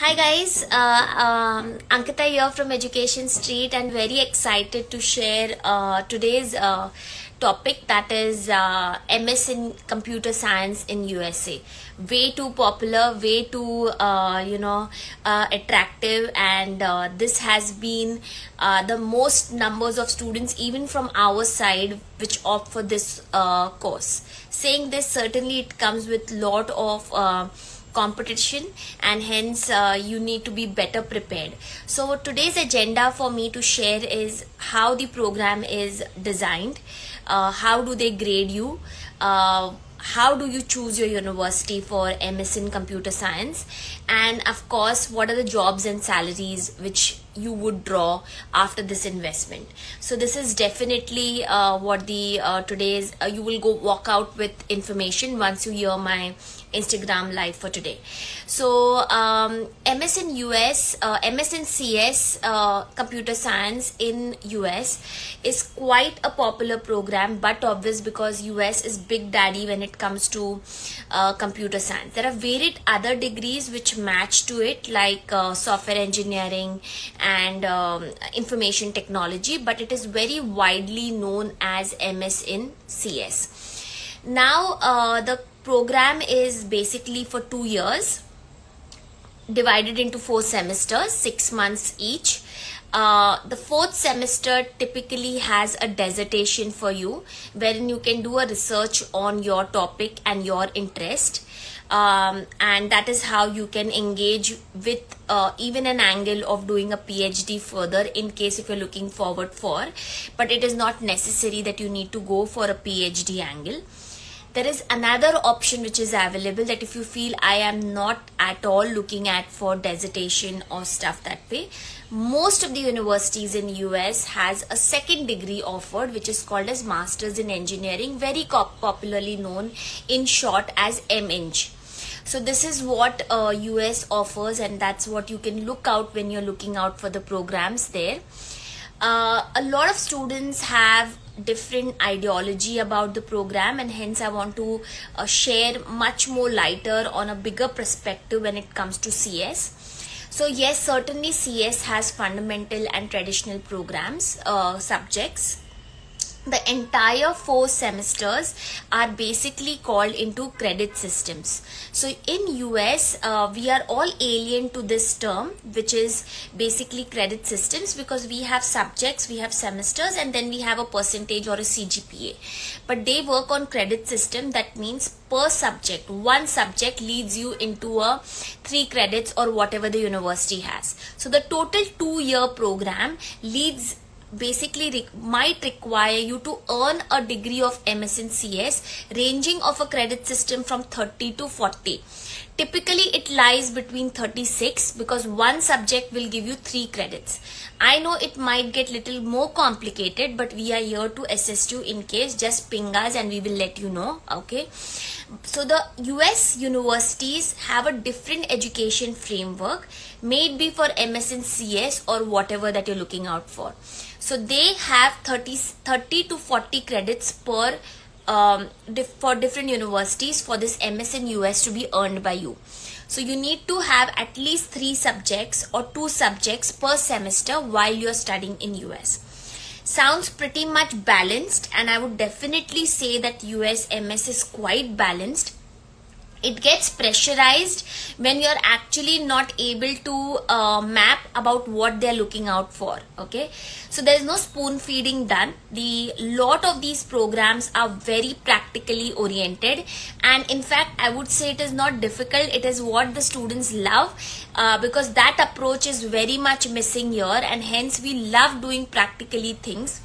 Hi guys, uh, um, Ankita here from Education Street and very excited to share uh, today's uh, topic that is uh, MS in Computer Science in USA. Way too popular, way too uh, you know uh, attractive, and uh, this has been uh, the most numbers of students even from our side which opt for this uh, course. Saying this, certainly it comes with lot of competition and hence uh, you need to be better prepared. So today's agenda for me to share is how the program is designed uh, how do they grade you uh, how do you choose your university for ms in computer science and of course what are the jobs and salaries which you would draw after this investment. So this is definitely uh, what the uh, today's uh, you will go walk out with information once you hear my instagram live for today. So um, ms in us uh, ms in cs uh, computer science in us is quite a popular program but obvious because us is big daddy when it comes to uh, computer science. There are varied other degrees which match to it like uh, software engineering and um, information technology but it is very widely known as ms in cs now uh, the program is basically for two years divided into four semesters six months each. Uh, the fourth semester typically has a dissertation for you wherein you can do a research on your topic and your interest. Um, and that is how you can engage with uh, even an angle of doing a phd further in case if you're looking forward for. But it is not necessary that you need to go for a phd angle there is another option which is available that if you feel i am not at all looking at for dissertation or stuff that way most of the universities in us has a second degree offered which is called as masters in engineering very popularly known in short as meng so this is what uh, us offers and that's what you can look out when you're looking out for the programs there. Uh, a lot of students have different ideology about the program and hence i want to uh, share much more lighter on a bigger perspective when it comes to cs so yes certainly cs has fundamental and traditional programs uh, subjects the entire four semesters are basically called into credit systems. So in us uh, we are all alien to this term which is basically credit systems because we have subjects we have semesters and then we have a percentage or a cgpa but they work on credit system that means per subject one subject leads you into a three credits or whatever the university has. So the total two year program leads basically re- might require you to earn a degree of MS in CS ranging of a credit system from 30 to 40 typically it lies between 36 because one subject will give you 3 credits. I know it might get little more complicated but we are here to assist you in case. Just ping us and we will let you know okay? So the us universities have a different education framework maybe for ms in cs or whatever that you're looking out for. So they have 30, 30 to 40 credits per um, for different universities for this MS in US to be earned by you. So you need to have at least three subjects or two subjects per semester while you're studying in US. Sounds pretty much balanced and I would definitely say that US MS is quite balanced it gets pressurized when you're actually not able to uh, map about what they're looking out for okay? So there is no spoon feeding done. The lot of these programs are very practically oriented. And in fact i would say it is not difficult. It is what the students love uh, because that approach is very much missing here. And hence we love doing practically things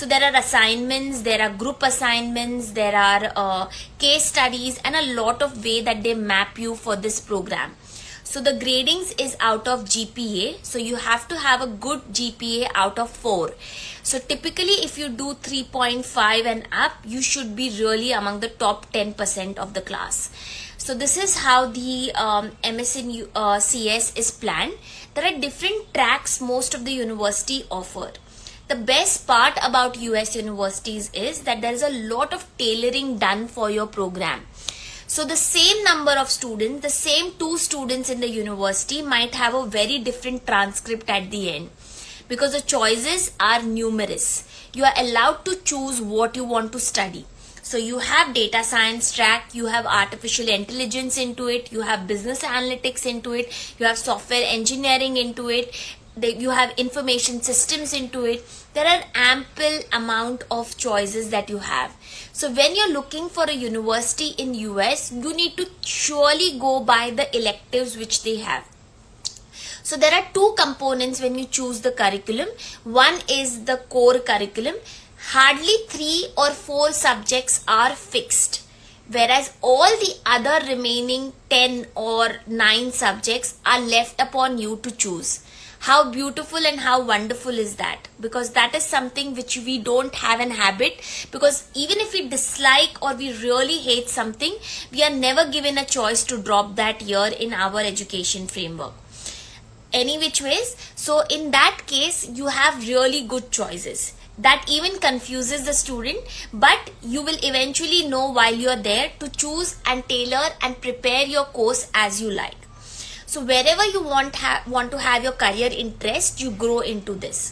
so there are assignments, there are group assignments, there are uh, case studies and a lot of way that they map you for this program. So the gradings is out of GPA. So you have to have a good GPA out of 4. So typically if you do 3.5 and up, you should be really among the top 10% of the class. So this is how the um, uh, CS is planned. There are different tracks most of the university offer the best part about US universities is that there is a lot of tailoring done for your program. So the same number of students, the same two students in the university might have a very different transcript at the end because the choices are numerous. You are allowed to choose what you want to study. So you have data science track, you have artificial intelligence into it, you have business analytics into it, you have software engineering into it, you have information systems into it. There are ample amount of choices that you have. So when you're looking for a university in US, you need to surely go by the electives which they have. So there are two components when you choose the curriculum. One is the core curriculum hardly three or four subjects are fixed whereas all the other remaining 10 or 9 subjects are left upon you to choose how beautiful and how wonderful is that? Because that is something which we don't have an habit. Because even if we dislike or we really hate something we are never given a choice to drop that year in our education framework. Any which ways so in that case you have really good choices. That even confuses the student but you will eventually know while you are there to choose and tailor and prepare your course as you like so wherever you want ha- want to have your career interest you grow into this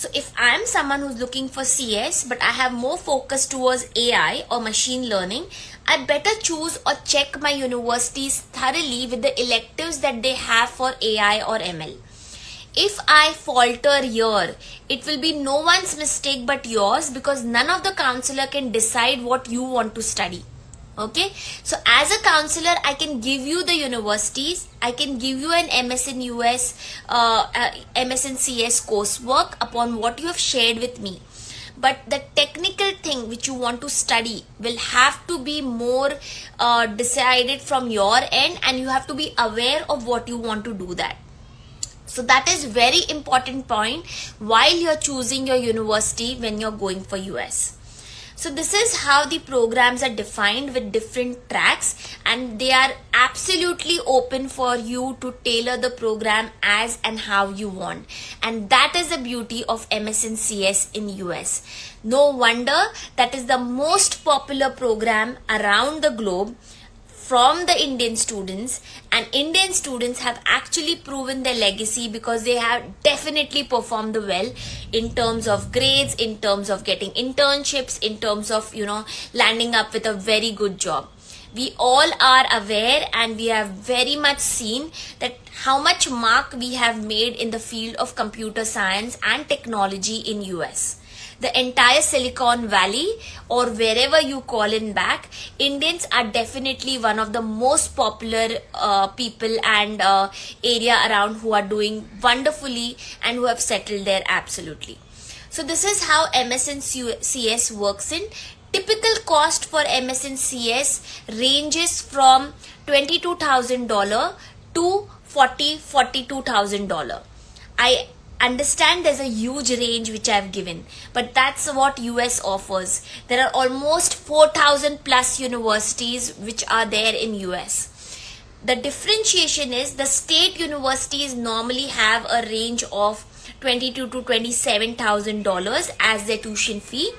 so if i am someone who's looking for cs but i have more focus towards ai or machine learning i better choose or check my universities thoroughly with the electives that they have for ai or ml if I falter here, it will be no one's mistake but yours because none of the counselor can decide what you want to study. Okay, so as a counselor, I can give you the universities, I can give you an MS in US, uh, uh, MS in CS coursework upon what you have shared with me. But the technical thing which you want to study will have to be more uh, decided from your end, and you have to be aware of what you want to do that so that is very important point while you're choosing your university when you're going for US. So this is how the programs are defined with different tracks and they are absolutely open for you to tailor the program as and how you want. And that is the beauty of MS in CS in US. No wonder that is the most popular program around the globe from the Indian students and Indian students have actually proven their legacy because they have definitely performed well in terms of grades, in terms of getting internships, in terms of, you know, landing up with a very good job. We all are aware and we have very much seen that how much mark we have made in the field of computer science and technology in US the entire Silicon Valley or wherever you call in back, Indians are definitely one of the most popular uh, people and uh, area around who are doing wonderfully and who have settled there absolutely. So this is how MS in CS works in. Typical cost for MS in CS ranges from $22,000 to $40, $42,000. I understand there's a huge range which I've given, but that's what US offers. There are almost 4000 plus universities which are there in US. The differentiation is the state universities normally have a range of 22 to 27,000 dollars as their tuition fee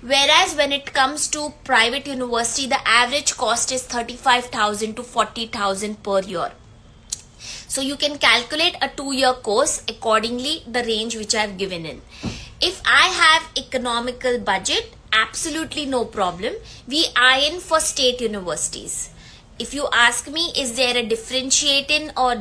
whereas when it comes to private university the average cost is 35,000 to 40,000 per year so you can calculate a two year course accordingly the range which I have given in. If I have economical budget, absolutely no problem. We are in for state universities. If you ask me, is there a differentiating or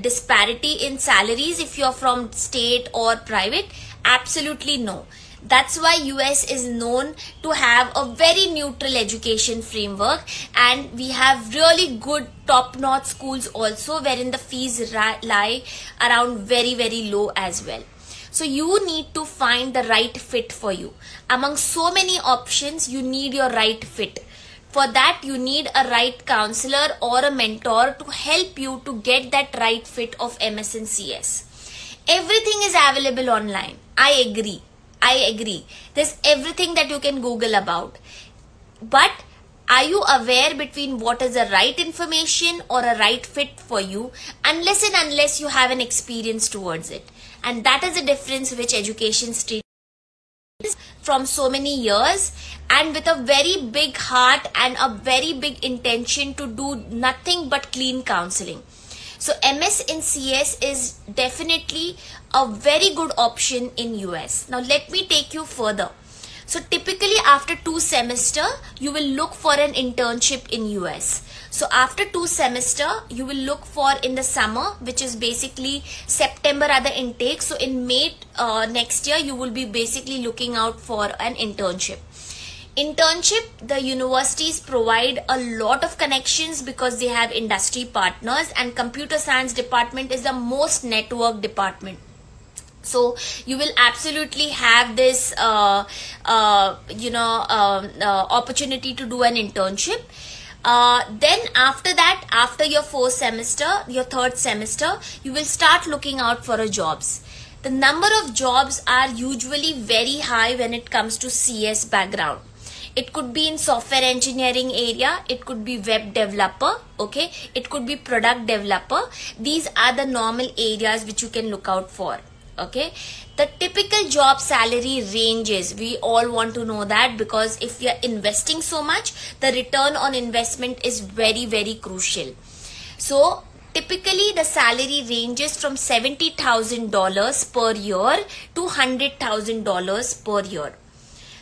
disparity in salaries if you're from state or private? Absolutely no. That's why US is known to have a very neutral education framework and we have really good top-notch schools also wherein the fees lie around very very low as well. So you need to find the right fit for you. Among so many options, you need your right fit. For that, you need a right counselor or a mentor to help you to get that right fit of MS in CS. Everything is available online. I agree. I agree. There's everything that you can Google about. But are you aware between what is the right information or a right fit for you unless and unless you have an experience towards it? And that is the difference which education street from so many years and with a very big heart and a very big intention to do nothing but clean counseling. So MS in CS is definitely a very good option in US. Now let me take you further. So typically after two semester, you will look for an internship in US. So after two semester, you will look for in the summer, which is basically September are the intake. So in May uh, next year, you will be basically looking out for an internship. Internship, the universities provide a lot of connections because they have industry partners and computer science department is the most network department. So you will absolutely have this uh, uh, you know uh, uh, opportunity to do an internship. Uh, then after that after your fourth semester your third semester you will start looking out for a jobs. The number of jobs are usually very high when it comes to cs background it could be in software engineering area it could be web developer okay? It could be product developer. These are the normal areas which you can look out for okay? The typical job salary ranges we all want to know that because if we are investing so much the return on investment is very very crucial. So typically the salary ranges from $70000 per year to $100000 per year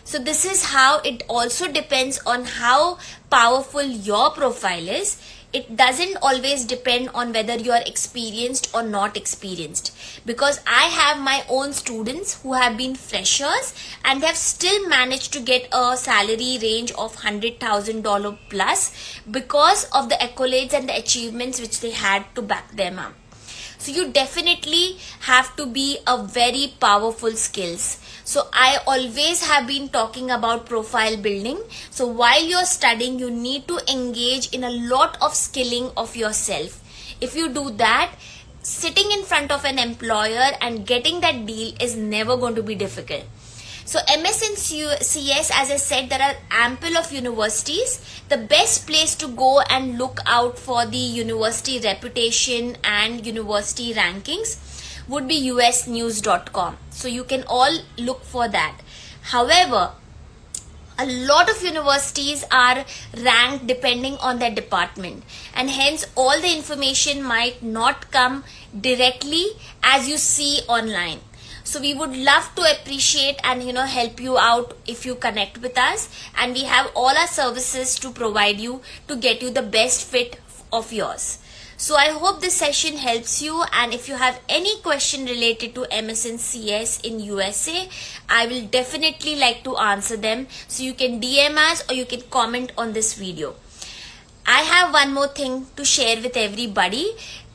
so this is how it also depends on how powerful your profile is. It doesn't always depend on whether you are experienced or not experienced. Because i have my own students who have been freshers and they have still managed to get a salary range of $100000 plus because of the accolades and the achievements which they had to back them up so you definitely have to be a very powerful skills so I always have been talking about profile building. So while you're studying, you need to engage in a lot of skilling of yourself. If you do that, sitting in front of an employer and getting that deal is never going to be difficult. So MS in CS, as I said, there are ample of universities. The best place to go and look out for the university reputation and university rankings would be usnews.com. So you can all look for that. However, a lot of universities are ranked depending on their department and hence all the information might not come directly as you see online so we would love to appreciate and you know help you out if you connect with us and we have all our services to provide you to get you the best fit of yours so I hope this session helps you and if you have any question related to MS in CS in USA, I will definitely like to answer them. So you can DM us or you can comment on this video. I have one more thing to share with everybody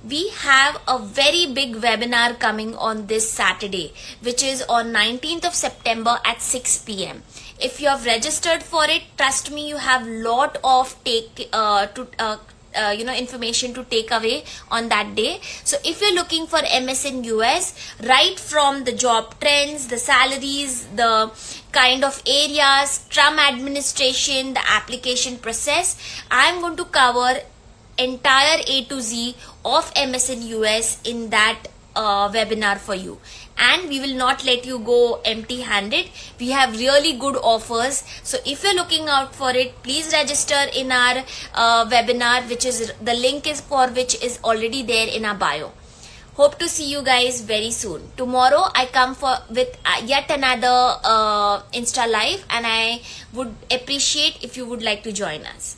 we have a very big webinar coming on this Saturday, which is on 19th of September at 6 p.m. If you have registered for it, trust me, you have a lot of take uh, to uh, uh, you know information to take away on that day so if you're looking for ms in us right from the job trends the salaries the kind of areas scrum administration the application process i'm going to cover entire a to z of ms in us in that uh, webinar for you. And we will not let you go empty handed we have really good offers. So if you're looking out for it please register in our uh, webinar which is the link is for which is already there in our bio. Hope to see you guys very soon. Tomorrow i come for with uh, yet another uh, insta live and i would appreciate if you would like to join us